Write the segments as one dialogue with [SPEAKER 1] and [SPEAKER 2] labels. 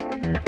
[SPEAKER 1] I'm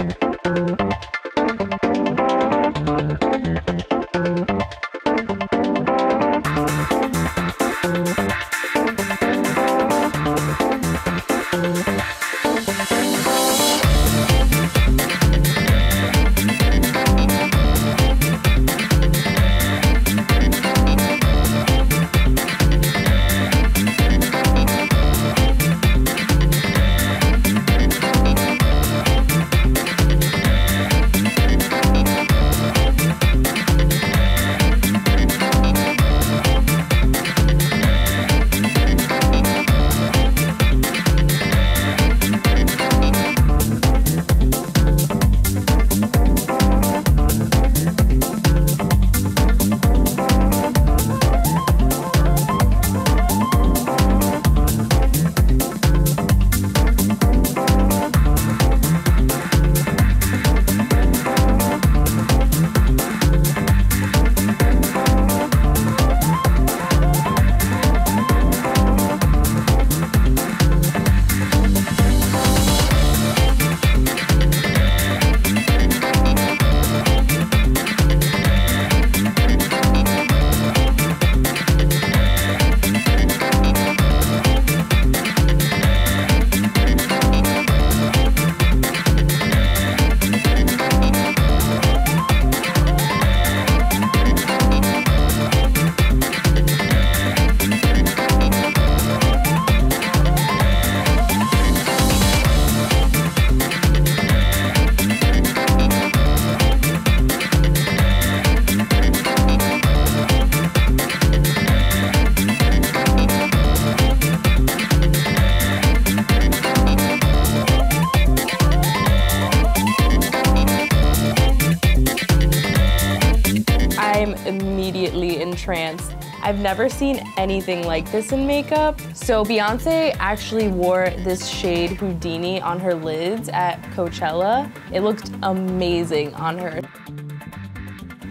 [SPEAKER 1] immediately entranced. I've never seen anything like this in makeup. So Beyonce actually wore this shade Houdini on her lids at Coachella. It looked amazing on her.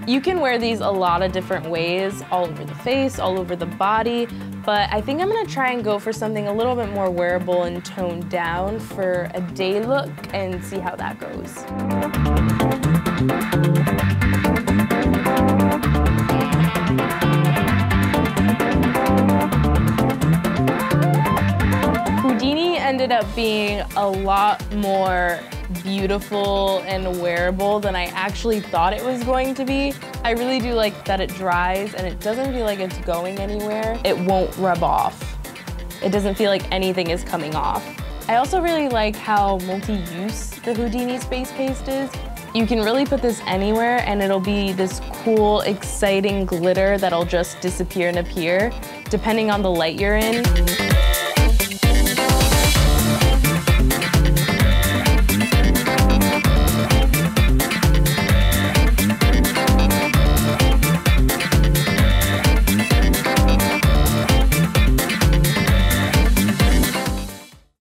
[SPEAKER 1] You can wear these a lot of different ways, all over the face, all over the body, but I think I'm gonna try and go for something a little bit more wearable and toned down for a day look and see how that goes. Ended up being a lot more beautiful and wearable than I actually thought it was going to be. I really do like that it dries and it doesn't feel like it's going anywhere. It won't rub off. It doesn't feel like anything is coming off. I also really like how multi-use the Houdini Space Paste is. You can really put this anywhere and it'll be this cool, exciting glitter that'll just disappear and appear, depending on the light you're in.